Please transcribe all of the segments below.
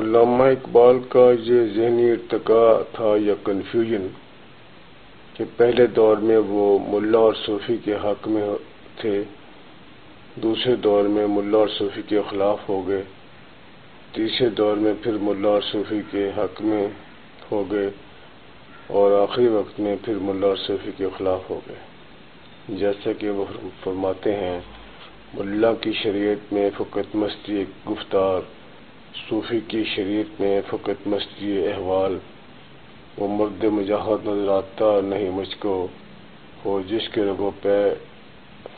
علامہ اقبال کا یہ ذہنی ارتقاء تھا یا کنفیوژن کہ پہلے دور میں وہ ملا اور صوفی کے حق میں تھے، دوسرے دور میں ملا اور صوفی کے خلاف ہو گئے، تیسرے دور میں پھر ملا اور صوفی کے حق میں ہو گئے، اور آخری وقت میں پھر ملا اور صوفی کے خلاف ہو گئے۔ جیسا کہ وہ فرماتے ہیں، ملا کی شریعت میں فقط مستی ایک گفتار صوفی کی شریعت میں فقط مستی احوال وہ مرد مجاہد نظر آتا نہیں، مجھ کو ہو جس کے رگوں پہ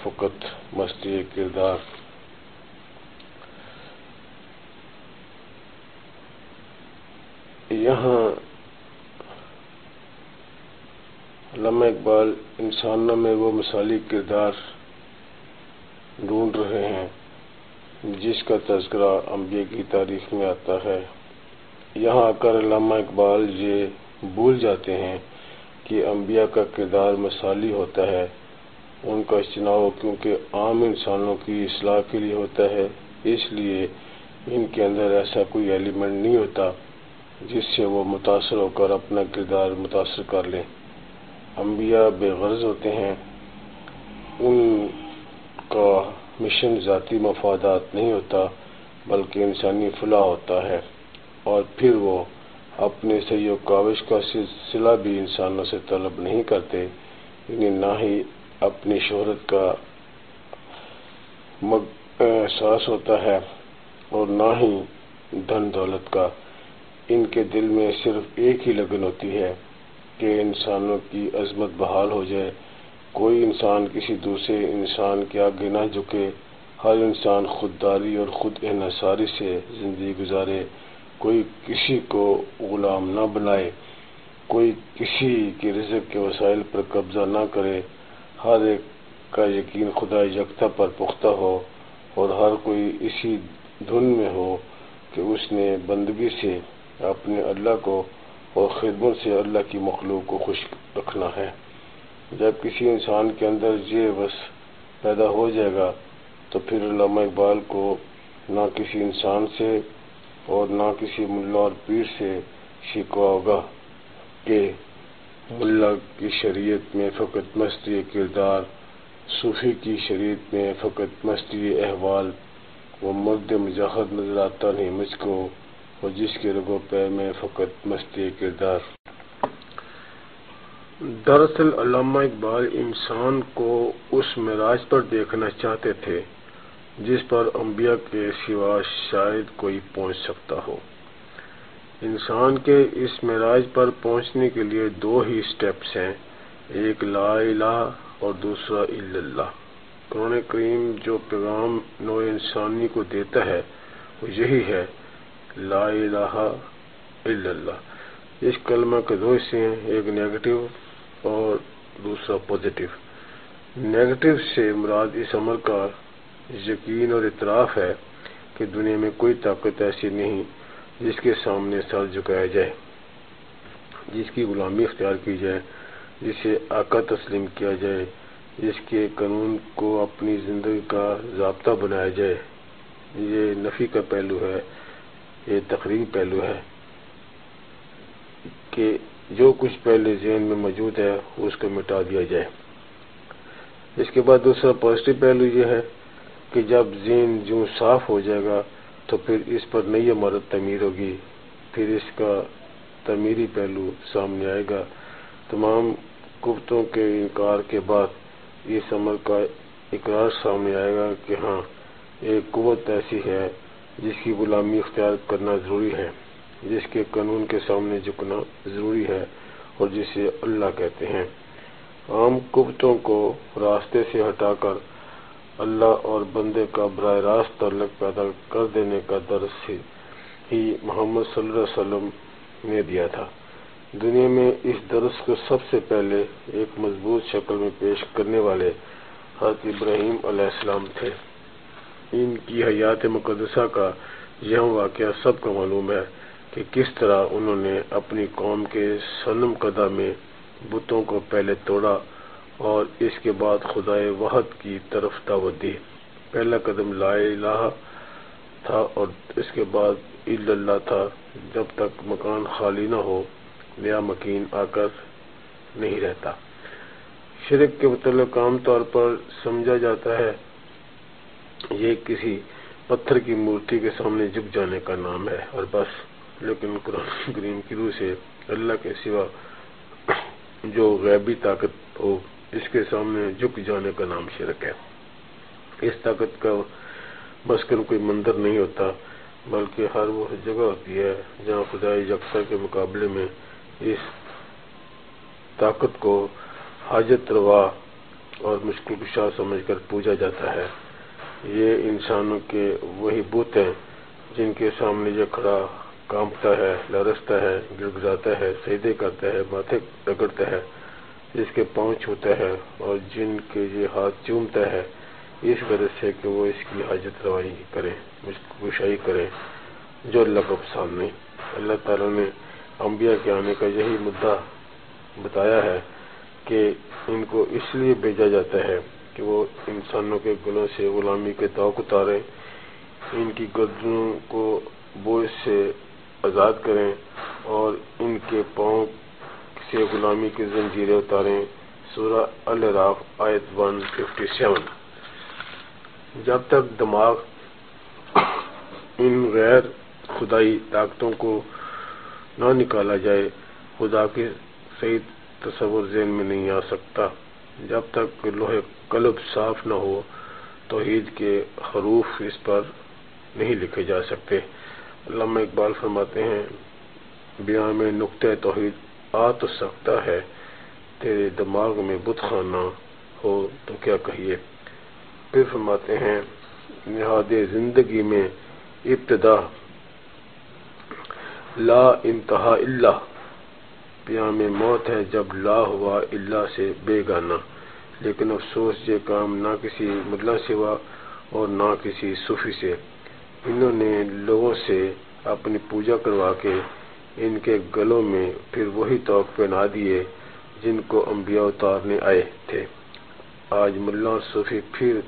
فقط مستی کردار۔ یہاں علامہ اقبال انسانوں میں وہ مثالی کردار ڈھونڈ رہے جس کا تذکرہ انبیاء کی تاریخ میں آتا ہے۔ یہاں آ کر علامہ اقبال یہ بھول جاتے ہیں کہ انبیاء کا کردار مثالی ہوتا ہے۔ ان کا اجتناع کیونکہ عام انسانوں کی اصلاح کے لیے ہوتا ہے، اس لیے ان کے اندر ایسا کوئی ایلیمنٹ نہیں ہوتا جس سے وہ متاثر ہو کر اپنا کردار متاثر کر لیں۔ انبیاء بے غرض ہوتے ہیں۔ ان کا مشن ذاتی مفادات نہیں ہوتا، بلکہ انسانی فلاح ہوتا ہے۔ اور پھر وہ اپنے صحیح و کاوش کا سلسلہ بھی انسانوں سے طلب نہیں کرتے انہیں نہ ہی اپنی شہرت کا احساس ہوتا ہے اور نہ ہی دھن دولت کا۔ ان کے دل میں صرف ایک ہی لگن ہوتی ہے کہ انسانوں کی عظمت بحال ہو جائے۔ کوئی انسان کسی دوسرے انسان کے آگے نہ جھکے، ہر انسان خودداری اور خود انحصاری سے زندگی گزارے۔ کوئی کسی کو غلام نہ بنائے، کوئی کسی کے رزق کے وسائل پر قبضہ نہ کرے۔ ہر ایک کا یقین خدا یکتا پر پختہ ہو اور ہر کوئی اسی دھن میں ہو کہ اس نے بندگی سے اپنے اللہ کو اور خدمت سے اللہ کی مخلوق کو خوش رکھنا ہے۔ جب کسی انسان کے اندر یہ بس پیدا ہو جائے گا، تو پھر علامہ اقبال کو نہ کسی انسان سے اور نہ کسی ملا اور پیر سے شکوا ہوگا کہ ملا کی شریعت میں فقط مستی کردار، صوفی کی شریعت میں فقط مستی احوال وہ مرد مجاہد نظر آتا نہیں مجھ کو، اور جس کے رگوں پہ میں فقط مستی کردار۔ دراصل علامہ اقبال انسان کو اس معراج پر دیکھنا چاہتے تھے، جس پر انبیاء کے سوا شاید کوئی پہنچ سکتا ہو۔ انسان کے اس معراج پر پہنچنے کے لیے دو ہی سٹیپس ہیں، ایک لا الہ اور دوسرا اللہ۔ قرآن کریم جو پیغام نو انسانی کو دیتا ہے، وہ یہی ہے، لا الہ الا اللہ۔ اس کلمہ کے دو حصے ہیں، ایک نیگیٹو اور دوسرا پازیٹو نیگیٹو سے مراد اس عمل کا یقین اور اعتراف ہے کہ دنیا میں کوئی طاقت ایسی نہیں جس کے سامنے سر جھکایا جائے، جس کی غلامی اختیار کی جائے، جسے آقا تسلیم کیا جائے، جس کے قانون کو اپنی زندگی کا ضابطہ بنایا جائے۔ یہ نفی کا پہلو ہے، یہ تقریب پہلو ہے کہ جو کچھ پہلے ذہن میں موجود ہے، اس کو مٹا دیا جائے۔ اس کے بعد دوسرا پازیٹو پہلو یہ ہے کہ جب ذہن جو صاف ہو جائے گا، تو پھر اس پر نئی عمارت تعمیر ہوگی۔ پھر اس کا تعمیری پہلو سامنے آئے گا۔ تمام قوتوں کے انکار کے بعد اس عمل کا اقرار سامنے آئے گا کہ ہاں ایک قوت ایسی ہے جس کی غلامی اختیار کرنا ضروری ہے۔ جس کے قانون کے سامنے جھکنا ضروری ہے اور جسے اللہ کہتے ہیں۔ عام قوتوں کو راستے سے ہٹا کر اللہ اور بندے کا براہ راست تعلق پیدا کر دینے کا درس ہی محمد صلی اللہ علیہ وسلم نے دیا تھا۔ دنیا میں اس درس کو سب سے پہلے ایک مضبوط شکل میں پیش کرنے والے حضرت ابراہیم علیہ السلام تھے۔ ان کی حیات مقدسہ کا یہ واقعہ سب کو معلوم ہے۔ کہ کس طرح انہوں نے اپنی قوم کے سنم قدا میں بتوں کو پہلے توڑا اور اس کے بعد خدائے وحد کی طرف دعوت دی۔ پہلا قدم لا الہ تھا اور اس کے بعد اللہ تھا۔ جب تک مکان خالی نہ ہو، نیا مکین آ کر نہیں رہتا۔ شرک کے متعلق عام طور پر سمجھا جاتا ہے۔ یہ کسی پتھر کی مورتی کے سامنے جھک جانے کا نام ہے اور بس۔ لیکن قرآن کریم کی روح سے اللہ کے سوا جو غیبی طاقت ہو، اس کے سامنے جھک جانے کا نام شرک ہے۔ اس طاقت کا مسکن کوئی مندر نہیں ہوتا، بلکہ ہر وہ جگہ ہوتی ہے جہاں خدائی یکساں کے مقابلے میں اس طاقت کو حاجت روا اور مشکل کشا سمجھ کر پوجا جاتا ہے۔ یہ انسانوں کے وہی بت ہیں جن کے سامنے یہ کھڑا کانپتا ہے لرستا ہے گر گراتا ہے، سیدے کرتا ہے، ماتھے رگڑتا ہے، جس کے پاؤں چھوتا ہے اور جن کے یہ ہاتھ چومتا ہے، اس غرض سے کہ وہ اس کی حاجت روائی کرے کشائی کرے، جو اللہ کو پسند نہیں۔ اللہ تعالیٰ نے انبیاء کے آنے کا یہی مدعا بتایا ہے کہ ان کو اس لیے بھیجا جاتا ہے کہ وہ انسانوں کے گلوں سے غلامی کے توق اتاریں ان کی گردنوں کو بوجھ سے آزاد کریں اور ان کے پاؤں سے غلامی کی زنجیریں اتاریں۔ سورہ الراف آیت ون ففٹی سیون جب تک دماغ ان غیر خدائی طاقتوں کو نہ نکالا جائے، خدا کی صحیح تصور ذہن میں نہیں آ سکتا۔ جب تک لوہے قلب صاف نہ ہو، توحید کے حروف اس پر نہیں لکھے جا سکتے۔ علامہ اقبال فرماتے ہیں بیان میں نقطۂ توحید آ تو سکتا ہے، تیرے دماغ میں بت خانہ ہو تو کیا کہیے؟ پھر فرماتے ہیں، نہاد زندگی میں ابتدا، لا انتہا اللہ پیام موت ہے جب لا ہوا اللہ سے بے گانا، لیکن افسوس یہ کام نہ کسی مدلہ سوا اور نہ کسی صوفی سے۔ انہوں نے لوگوں سے اپنی پوجا کروا کے ان کے گلوں میں پھر وہی توق پہنا دیے جن کو انبیاء اتارنے آئے تھے۔ آج ملا اور صوفی پھر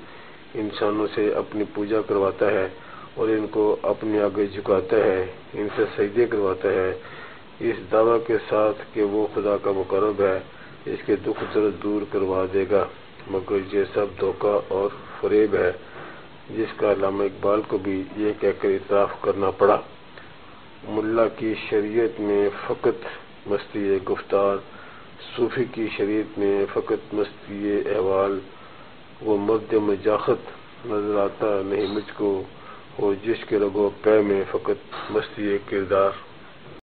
انسانوں سے اپنی پوجا کرواتا ہے اور ان کو اپنے آگے جھکاتا ہے، ان سے سجدے کرواتا ہے۔ اس دعوی کے ساتھ کہ وہ خدا کا مقرب ہے، اس کے دکھ درد دور کروا دے گا۔ مگر یہ سب دھوکہ اور فریب ہے۔ جس کا علامہ اقبال کو بھی یہ کہہ کر اعتراف کرنا پڑا۔ ملا کی شریعت میں فقط مستی گفتار، صوفی کی شریعت میں فقط مستی احوال۔ وہ مرد مجاخت نظر آتا نہیں مجھ کو، اور جس کے رگو پے میں فقط مستی کردار۔